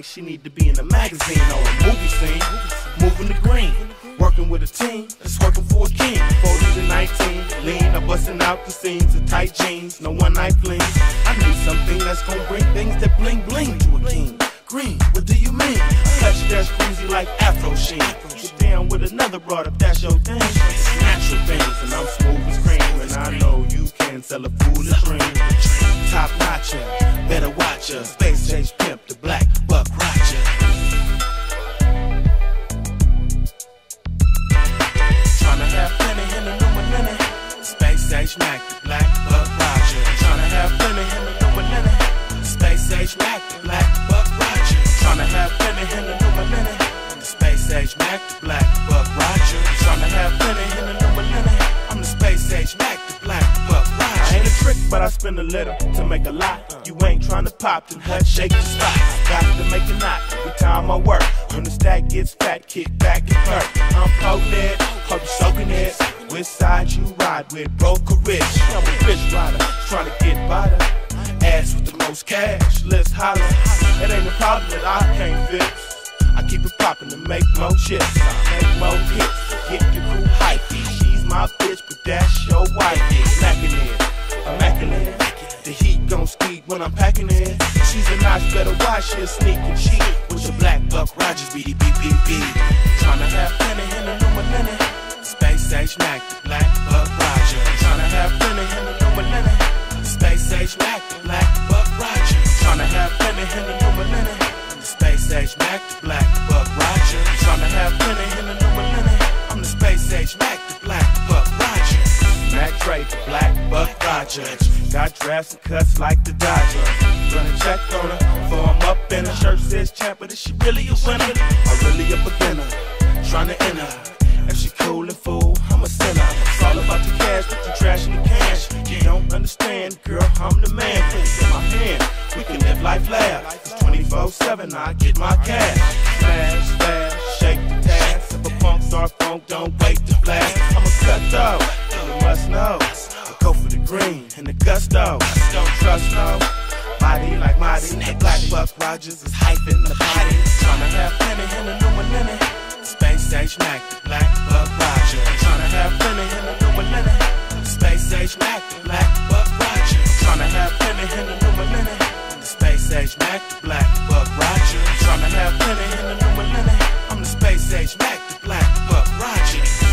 like she need to be in a magazine or a movie scene. Moving the green, working with a team that's working for a king. 40 to 19, lean, I'm busting out the seams of tight jeans, no one night flings. I need something that's gonna bring things that bling bling to a king. Green, what do you mean? Touch that's crazy like Afro sheen. Get down with another broad if that's your thing. It's natural things, and I'm smooth as cream, and I know you can sell a fool a dream. Top notcher, better. Space age pimp, the black buck roger. Tryna have plenty in the new millennium. Space age Mac, the black buck roger. Tryna have plenty in the new millennium. Space age Mac, the black but I spend a little to make a lot. You ain't tryna pop, then hut shake the spot. Got to make a knot every time I work. When the stack gets fat, kick back and hurt. I'm potent, hope you soaking it. Which side you ride with? Brokerage. I'm a fish rider, trying to get by the ass with the most cash. Let's holler. It ain't a problem that I can't fix. I keep it poppin' to make more chips. Make more hits. Get the crew hype. She's my bitch, but that's your wife. In, immaculate. The heat gon' ski when I'm packing it. She's a notch better watch, she'll sneak and cheat. With your black buck Rogers, BD beep beep beep. Tryna have plenty in the new millennium. Space age Mac, the black buck Roger. Tryna have plenty in the new millennium. Space age Mac, the black buck Roger. Tryna have plenty in the new millennium. Space age Mac, the black Roger. Got drafts and cuts like the Dodgers. Run a check on her, form up in her shirt says champ, but is she really a winner? Or really a beginner? Trying to enter. If she cool and fool, I'm a sinner. It's all about the cash, put the trash in the cash. You don't understand, girl, I'm the man. It in my hand, we can live life laugh. It's 24-7, I get my cash. Smash, smash, shake the task. If a punk start funk, don't wait to blast. I'm a cut though, you must know. For the green and the gusto. Don't trust no body like Marty. Snatch. Black Buck Rogers is hyping the body. Tryna have plenty in the new millennium. Space age Mac, Black Buck Rogers. Tryna have plenty in the new millennium. Space age Mac, Black Buck Rogers. Tryna have plenty in a new millennium. Space age Mac, Black Buck Rogers. Tryna have plenty in the new millennium. I'm the space age Mac, the Black Buck Rogers.